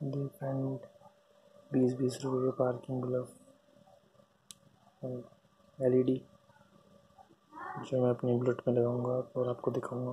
देख एंड बीस बीस रुपये के parking glove L E D जो मैं अपनी बुलेट में लगाऊँगा और आपको दिखाऊँगा।